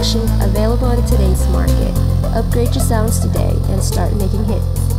production available in today's market. Upgrade your sounds today and start making hits.